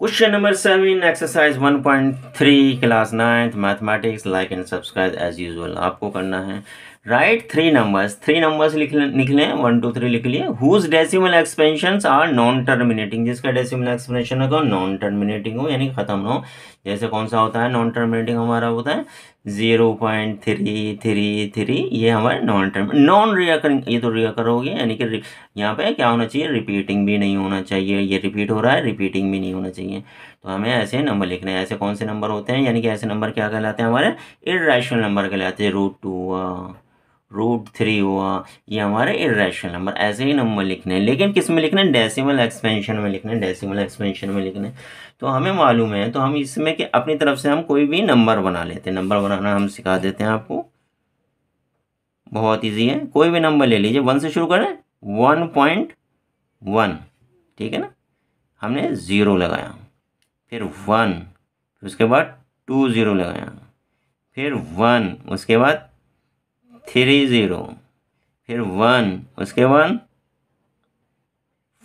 Question number seven exercise one point three class ninth mathematics like and subscribe as usual आपको करना है right three numbers three numbers लिख लिख लें one two three लिख लिए. Whose decimal expansion are non terminating जिसका decimal expansion होगा नॉन टर्मिनेटिंग हो, यानी खत्म हो. जैसे कौन सा होता है? नॉन टर्मिनेटिंग हमारा होता है. Zero point three three three ये हमारे नॉन टर्म नॉन रियाकरिंग ये तो रियाकर होगी यानी कि यहाँ पे क्या होना चाहिए? रिपीटिंग भी नहीं होना चाहिए. ये रिपीट हो रहा है रिपीटिंग भी नहीं होना चाहिए. तो हमें ऐसे नंबर लिखने हैं. ऐसे कौन से नंबर होते हैं? यानी कि ऐसे नंबर क्या कहलाते हैं हमारे? इरेशनल नंबर कहलाते हैं. रूट टू रूट थ्री हुआ, ये हमारे इरेशनल नंबर ऐसे ही नंबर लिखने हैं। लेकिन किसमें लिखना है? डेसिमल एक्सपेंशन में लिखना है डेसिमल एक्सपेंशन में लिखना है। तो हमें मालूम है तो हम इसमें कि अपनी तरफ़ से हम कोई भी नंबर बना लेते हैं। नंबर बनाना हम सिखा देते हैं आपको। बहुत ईजी है। कोई भी नंबर ले लीजिए। वन से शुरू करें। वन पॉइंट वन ठीक है ना? हमने ज़ीरो लगाया। फिर वन फिर उसके बाद टू ज़ीरो लगाया। फिर वन उसके बाद थ्री ज़ीरो, फिर वन, उसके बाद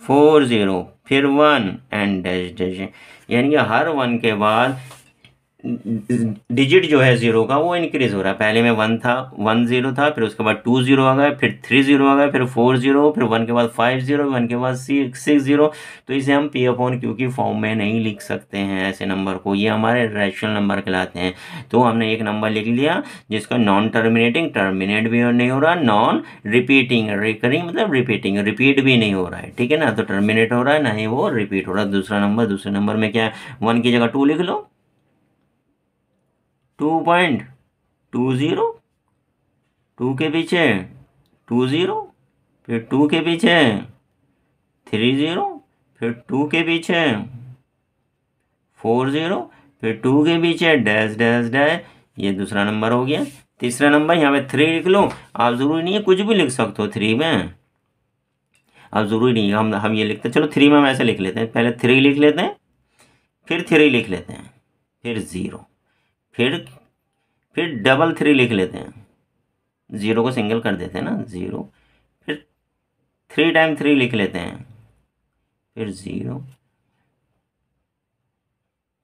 फोर ज़ीरो, फिर वन एंड डैश डैश यानी कि हर वन के बाद डिजिट जो है ज़ीरो का वो इंक्रीज़ हो रहा है। पहले में वन था वन ज़ीरो था, फिर उसके बाद टू ज़ीरो आ गया, फिर थ्री ज़ीरो आ गया, फिर फोर ज़ीरो फिर वन के बाद फाइव ज़ीरो वन के बाद सिक्स सिक्स ज़ीरो तो इसे हम पी अपॉन क्यू की फॉर्म में नहीं लिख सकते हैं ऐसे नंबर को। ये हमारे रैशनल नंबर कहलाते हैं। तो हमने एक नंबर लिख लिया जिसका नॉन टर्मिनेटिंग टर्मिनेट भी नहीं हो रहा नॉन रिपीटिंग रिकरिंग मतलब रिपीटिंग रिपीट भी नहीं हो रहा है। ठीक है ना? तो टर्मिनेट हो रहा है, ना ही वो रिपीट हो रहा है। दूसरा नंबर दूसरे नंबर में क्या है? वन की जगह टू लिख लो। Two point two zero, two के पीछे टू ज़ीरो, फिर टू के पीछे थ्री ज़ीरो, फिर टू के पीछे फोर ज़ीरो, फिर टू के पीछे डैश डैश डैश, ये दूसरा नंबर हो गया। तीसरा नंबर यहाँ पे थ्री लिख लो। आप ज़रूरी नहीं है कुछ भी लिख सकते हो थ्री में। अब ज़रूरी नहीं है, हम हम ये लिखते चलो थ्री में हम ऐसे लिख लेते हैं। पहले थ्री लिख लेते हैं, फिर थ्री लिख लेते हैं, फिर ज़ीरो। फिर फिर डबल थ्री लिख लेते हैं। ज़ीरो को सिंगल कर देते हैं ना ज़ीरो फिर थ्री टाइम थ्री लिख लेते हैं। फिर ज़ीरो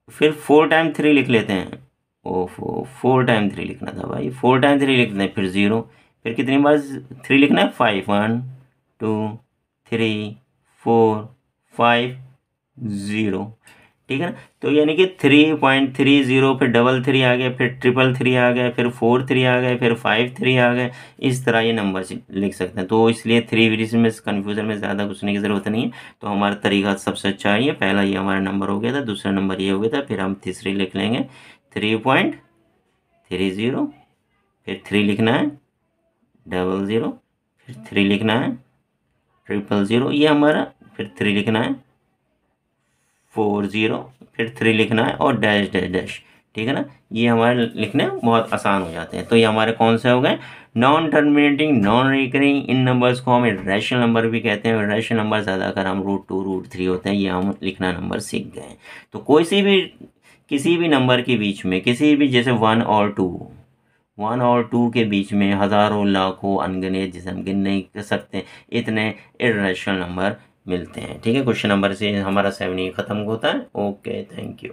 फिर फोर टाइम थ्री लिख लेते हैं। ओफो फोर टाइम थ्री लिखना था भाई। फोर टाइम थ्री लिखते हैं, फिर ज़ीरो फिर कितनी बार थ्री लिखना है? Five one two three four five zero ठीक है ना? तो यानी कि थ्री पॉइंट थ्री ज़ीरो फिर डबल थ्री आ गया फिर ट्रिपल थ्री आ गया फिर फोर थ्री आ गए, फिर फाइव थ्री आ गए, इस तरह ये नंबर लिख सकते हैं। तो इसलिए थ्री विरीज में कन्फ्यूज़न में ज़्यादा घुसने की ज़रूरत नहीं है। तो हमारा तरीका सबसे अच्छा है पहला ये हमारा नंबर हो गया था, दूसरा नंबर ये हो गया था, फिर हम तीसरी लिख लेंगे। थ्री पॉइंट थ्री ज़ीरो फिर थ्री लिखना है डबल ज़ीरो फिर थ्री लिखना है ट्रिपल ज़ीरो ये हमारा, फिर थ्री लिखना है। फोर ज़ीरो, फिर थ्री लिखना है और डैश डैश डैश ठीक है ना? ये हमारे लिखने बहुत आसान हो जाते हैं। तो ये हमारे कौन से हो गए? नॉन टर्मिनेटिंग नॉन रिकरिंग इन नंबर्स को हम रैशनल नंबर भी कहते हैं। रैशनल नंबर ज़्यादा अगर हम रूट टू रूट थ्री होते हैं, ये हम लिखना नंबर सीख गए हैं। तो कोई सी भी, किसी भी नंबर के बीच में, किसी भी, जैसे वन और टू वन और टू के बीच में हज़ारों, लाखों, अनगिनत जिसे हम गिन नहीं कर सकते, इतने इरेशनल नंबर मिलते हैं। ठीक है? क्वेश्चन नंबर से हमारा सेवन ये ख़त्म होता है। Okay, thank you.